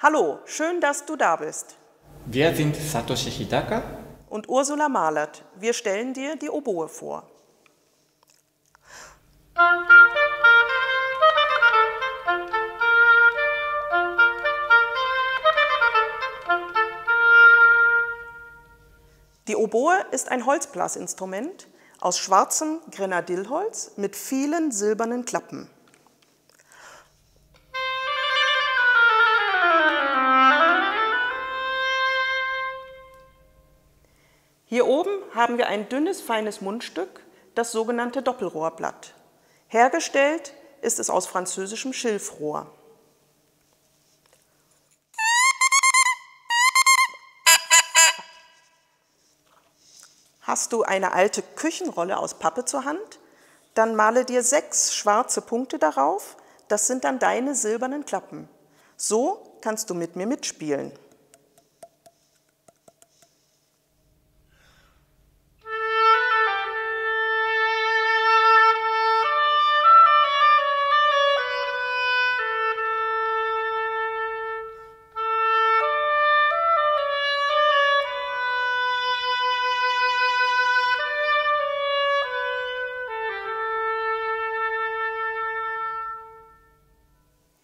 Hallo, schön, dass du da bist. Wir sind Satoshi Hidaka Und Ursula Malert. Wir stellen dir die Oboe vor. Die Oboe ist ein Holzblasinstrument aus schwarzem Grenadillholz mit vielen silbernen Klappen. Hier oben haben wir ein dünnes, feines Mundstück, das sogenannte Doppelrohrblatt. Hergestellt ist es aus französischem Schilfrohr. Hast du eine alte Küchenrolle aus Pappe zur Hand? Dann male dir sechs schwarze Punkte darauf. Das sind dann deine silbernen Klappen. So kannst du mit mir mitspielen.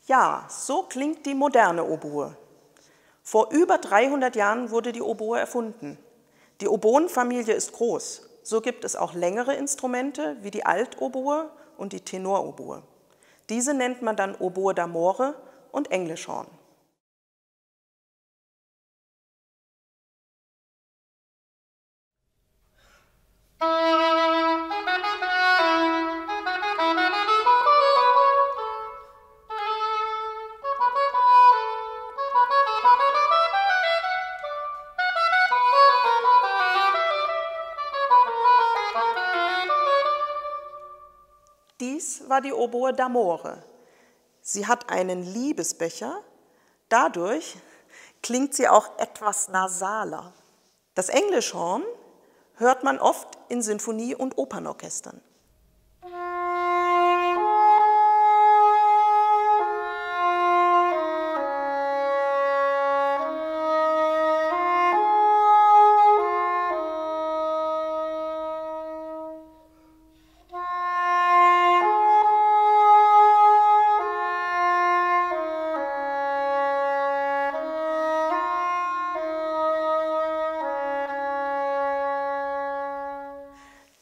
Ja, so klingt die moderne Oboe. Vor über 300 Jahren wurde die Oboe erfunden. Die Oboenfamilie ist groß. So gibt es auch längere Instrumente wie die Altoboe und die Tenoroboe. Diese nennt man dann Oboe d'amore und Englischhorn. Dies war die Oboe d'amore. Sie hat einen Liebesbecher. Dadurch klingt sie auch etwas nasaler. Das Englischhorn hört man oft in Sinfonie- und Opernorchestern.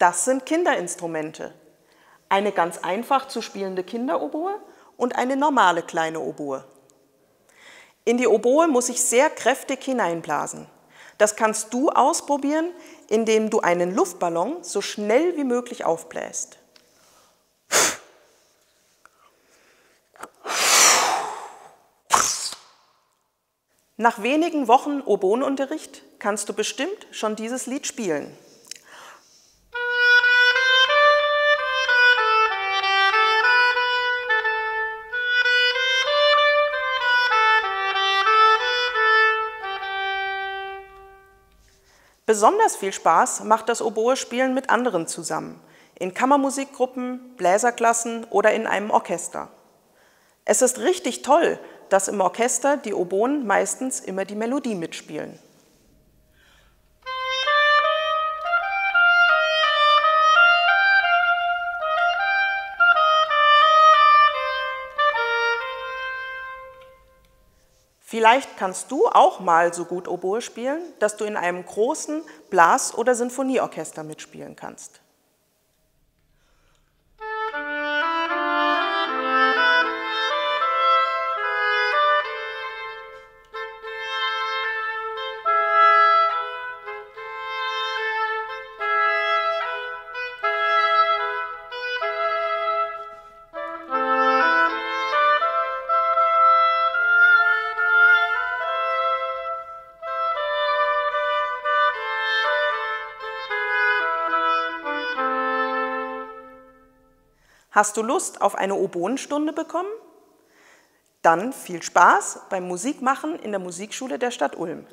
Das sind Kinderinstrumente. Eine ganz einfach zu spielende Kinderoboe und eine normale kleine Oboe. In die Oboe muss ich sehr kräftig hineinblasen. Das kannst du ausprobieren, indem du einen Luftballon so schnell wie möglich aufbläst. Nach wenigen Wochen Oboenunterricht kannst du bestimmt schon dieses Lied spielen. Besonders viel Spaß macht das Oboe-Spielen mit anderen zusammen, in Kammermusikgruppen, Bläserklassen oder in einem Orchester. Es ist richtig toll, dass im Orchester die Oboen meistens immer die Melodie mitspielen. Vielleicht kannst du auch mal so gut Oboe spielen, dass du in einem großen Blas- oder Sinfonieorchester mitspielen kannst. Hast du Lust auf eine Oboenstunde bekommen? Dann viel Spaß beim Musikmachen in der Musikschule der Stadt Ulm.